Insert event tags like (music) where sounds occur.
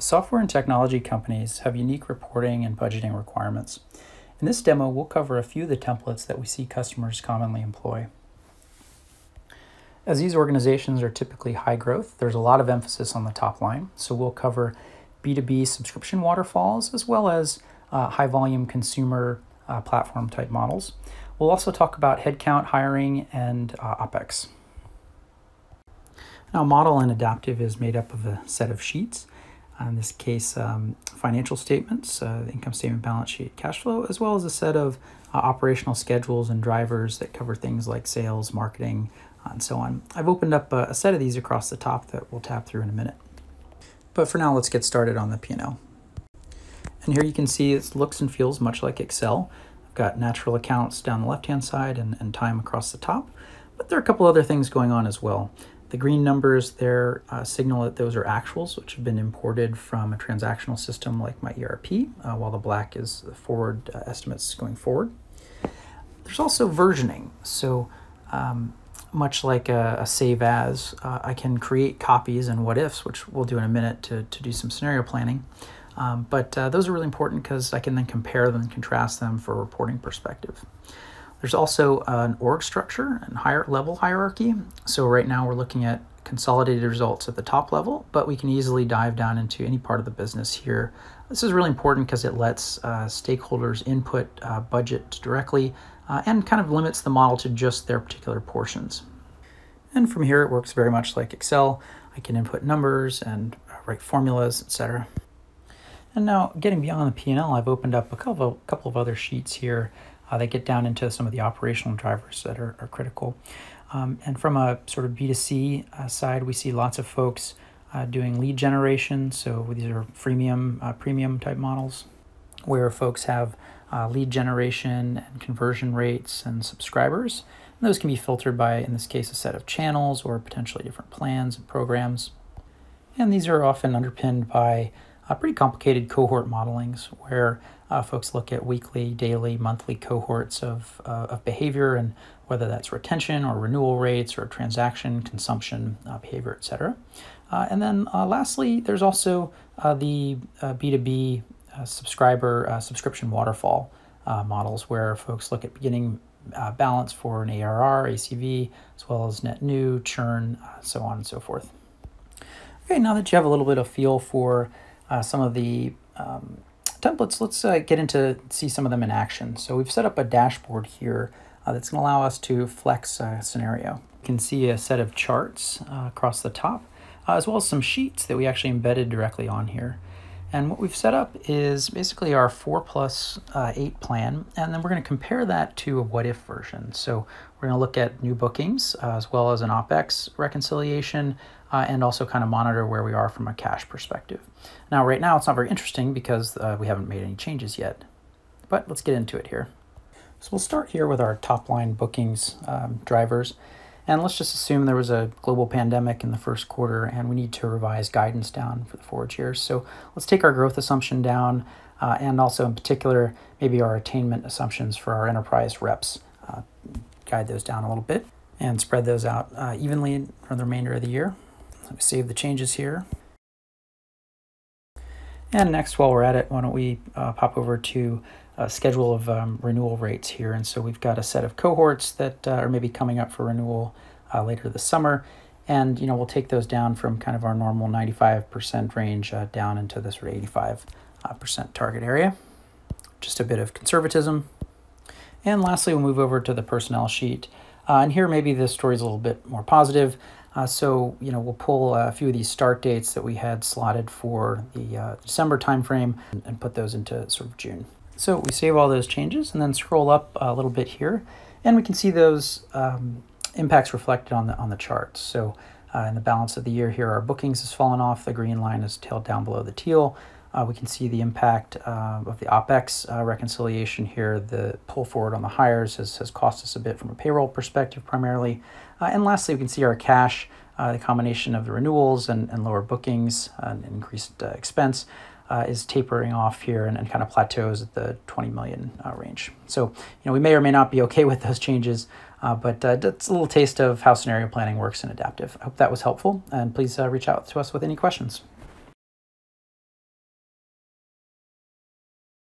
Software and technology companies have unique reporting and budgeting requirements. In this demo, we'll cover a few of the templates that we see customers commonly employ. As these organizations are typically high growth, there's a lot of emphasis on the top line. So we'll cover B2B subscription waterfalls as well as uh, high volume consumer uh, platform type models. We'll also talk about headcount hiring and uh, OPEX. Now, model and adaptive is made up of a set of sheets in this case, um, financial statements, uh, income statement, balance sheet, cash flow, as well as a set of uh, operational schedules and drivers that cover things like sales, marketing, uh, and so on. I've opened up a, a, set of these across the top that we'll tap through in a minute. But for now, let's get started on the P&L. And here you can see it looks and feels much like Excel. I've got natural accounts down the left-hand side and, and time across the top. But there are a couple other things going on as well. The green numbers there uh, signal that those are actuals, which have been imported from a transactional system like my ERP, uh, while the black is the forward uh, estimates going forward. There's also versioning. So um, much like a, a save as, uh, I can create copies and what ifs, which we'll do in a minute to, to do some scenario planning. Um, but uh, those are really important because I can then compare them and contrast them for a reporting perspective. There's also an org structure and higher level hierarchy. So right now we're looking at consolidated results at the top level, but we can easily dive down into any part of the business here. This is really important because it lets uh, stakeholders input uh, budget directly uh, and kind of limits the model to just their particular portions. And from here, it works very much like Excel. I can input numbers and uh, write formulas, etc. And now getting beyond the P&L, I've opened up a couple couple of other sheets here uh, they get down into some of the operational drivers that are, are critical. Um, and from a sort of B2C uh, side, we see lots of folks uh, doing lead generation. So these are freemium, uh, premium type models where folks have uh, lead generation and conversion rates and subscribers. And those can be filtered by, in this case, a set of channels or potentially different plans and programs. And these are often underpinned by uh, pretty complicated cohort modelings where uh, folks look at weekly, daily, monthly cohorts of, uh, of behavior and whether that's retention or renewal rates or transaction, consumption uh, behavior, etc. Uh, and then uh, lastly, there's also the B2B subscriber subscription waterfall models where folks look at beginning balance for an ARR, ACV, as well as net new, churn, so on and so forth. Okay, now that you have a little bit of feel for uh, some of the um, templates, let's uh, get into see some of them in action. So we've set up a dashboard here uh, that's going to allow us to flex a scenario. You can see a set of charts uh, across the top, uh, as well as some sheets that we actually embedded directly on here. And what we've set up is basically our 4 plus, uh, 8 plan, and then we're going to compare that to a what if version. So we're going to look at new bookings uh, as well as an OPEX reconciliation uh, and also kind of monitor where we are from a cash perspective. Now, right now, it's not very interesting because uh, we haven't made any changes yet, but let's get into it here. So we'll start here with our top line bookings um, drivers. And let's just assume there was a global pandemic in the first quarter and we need to revise guidance down for the forward years. So let's take our growth assumption down uh, and also in particular, maybe our attainment assumptions for our enterprise reps. Uh, guide those down a little bit and spread those out uh, evenly for the remainder of the year. Let me save the changes here. And next, while we're at it, why don't we uh, pop over to a schedule of um, renewal rates here. And so we've got a set of cohorts that uh, are maybe coming up for renewal uh, later this summer. And, you know, we'll take those down from kind of our normal 95% range uh, down into this sort of 85% uh, target area. Just a bit of conservatism. And lastly, we'll move over to the personnel sheet. Uh, and here maybe this story is a little bit more positive. Uh, so, you know, we'll pull a few of these start dates that we had slotted for the uh, December timeframe and, and put those into sort of June. So we save all those changes and then scroll up a little bit here and we can see those um, impacts reflected on the, on the charts. So uh, in the balance of the year here, our bookings has fallen off. The green line is tailed down below the teal. Uh, we can see the impact uh, of the OPEX uh, reconciliation here. The pull forward on the hires has, has cost us a bit from a payroll perspective primarily. Uh, and lastly, we can see our cash, uh, the combination of the renewals and, and lower bookings and increased expense uh, is tapering off here and, and, kind of plateaus at the 20 million uh, range. So, you know, we may or may not be okay (laughs) with those changes, uh, but uh, that's a little taste of how scenario planning works in Adaptive. I hope that was helpful, and please uh, reach out to us with any questions.